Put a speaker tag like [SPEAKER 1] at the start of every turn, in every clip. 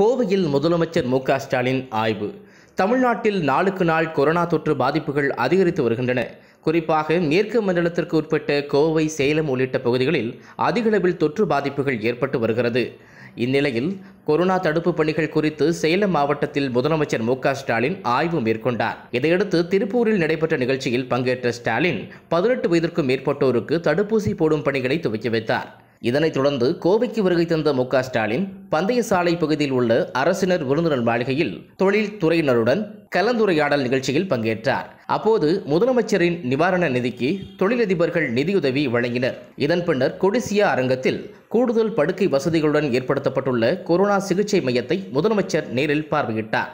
[SPEAKER 1] கோவையில் முதலமைச்சர் மு ஸ்டாலின் ஆய்வு. தமிழ்நாட்டில் நாளுக்கு நாள் கொரோனா தொற்று பாதிப்புகள் அதிகரித்து வருகின்றன. குறிப்பாக மேற்கு மண்டலத்திற்கு உட்பட்ட கோவை சேலம் உள்ளிட்ட பகுதிகளில் அதிகளவில் தொற்று பாதிப்புகள் ஏற்பட்டு வருகிறது. இந்நிலையில் கொரோனா தடுப்பு பணிகள் குறித்து சேலம் மாவட்டத்தில் முதலமைச்சர் மு ஸ்டாலின் ஆய்வு மேற்கொண்டார். இதையடுத்து திருப்பூரில் நடைபெற்ற நிகழ்ச்சியில் பங்கேற்ற ஸ்டாலின் பதினெட்டு வயதிற்கும் மேற்பட்டோருக்கு தடுப்பூசி போடும் பணிகளை துவக்கி வைத்தார். இதனைத் தொடர்ந்து கோவைக்கு வருகை தந்த மு ஸ்டாலின் பந்தய சாலை பகுதியில் உள்ள அரசினர் விருந்தினர் மாளிகையில் தொழில் துறையினருடன் கலந்துரையாடல் நிகழ்ச்சியில் பங்கேற்றார். அப்போது முதலமைச்சரின் நிவாரண நிதிக்கு தொழிலதிபர்கள் நிதியுதவி வழங்கினர். இதன் பின்னர் கொடிசியா அரங்கத்தில் கூடுதல் படுக்கை வசதிகளுடன் ஏற்படுத்தப்பட்டுள்ள கொரோனா சிகிச்சை மையத்தை முதலமைச்சர் நேரில் பார்வையிட்டார்.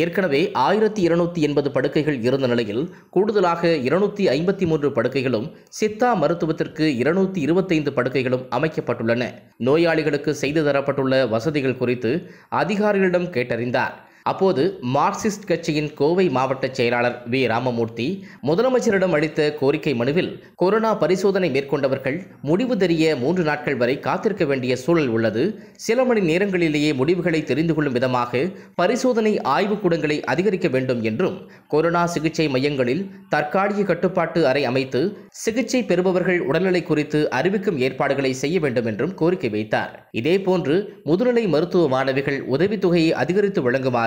[SPEAKER 1] ஏற்கனவே ஆயிரத்தி இருநூத்தி எண்பது படுக்கைகள் இருந்த நிலையில் கூடுதலாக இருநூத்தி ஐம்பத்தி மூன்று படுக்கைகளும் சித்தா மருத்துவத்திற்கு இருநூத்தி இருபத்தைந்து படுக்கைகளும் அமைக்கப்பட்டுள்ளன. நோயாளிகளுக்கு செய்து தரப்பட்டுள்ள வசதிகள் குறித்து அதிகாரிகளிடம் கேட்டறிந்தார். அப்போது மார்க்சிஸ்ட் கட்சியின் கோவை மாவட்ட செயலாளர் வி. ராமமூர்த்தி முதலமைச்சரிடம் அளித்த கோரிக்கை மனுவில் கொரோனா பரிசோதனை மேற்கொண்டவர்கள் முடிவு தெரிய மூன்று நாட்கள் வரை காத்திருக்க வேண்டிய சூழல் உள்ளது. சில மணி நேரங்களிலேயே முடிவுகளை தெரிந்து கொள்ளும் விதமாக பரிசோதனை ஆய்வுக்கூடங்களை அதிகரிக்க வேண்டும் என்றும் கொரோனா சிகிச்சை மையங்களில் தற்காலிக கட்டுப்பாட்டு அறை அமைத்து சிகிச்சை பெறுபவர்கள் உடல்நிலை குறித்து அறிவிக்கும் ஏற்பாடுகளை செய்ய வேண்டும் என்றும் கோரிக்கை வைத்தார். இதேபோன்று முதுநிலை மருத்துவ மாணவிகள் உதவித்தொகையை அதிகரித்து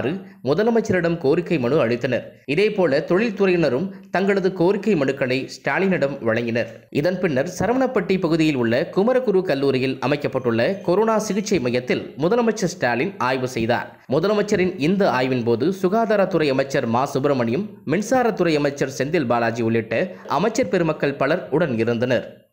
[SPEAKER 1] வழங்குமாறு முதலமைச்சரிடம் கோரிக்கை மனு அளித்தனர். இதேபோல தொழில்துறையினரும் தங்களது கோரிக்கை மனுக்களை ஸ்டாலினிடம் வழங்கினர். இதன் பின்னர் சரவணப்பட்டி பகுதியில் உள்ள குமரகுரு கல்லூரியில் அமைக்கப்பட்டுள்ள கொரோனா சிகிச்சை மையத்தில் முதலமைச்சர் ஸ்டாலின் ஆய்வு செய்தார். முதலமைச்சரின் இந்த ஆய்வின் போது சுகாதாரத்துறை அமைச்சர் மா. சுப்பிரமணியம் மின்சாரத்துறை அமைச்சர் செந்தில் பாலாஜி உள்ளிட்ட அமைச்சர் பெருமக்கள் பலர் உடன் இருந்தனர்.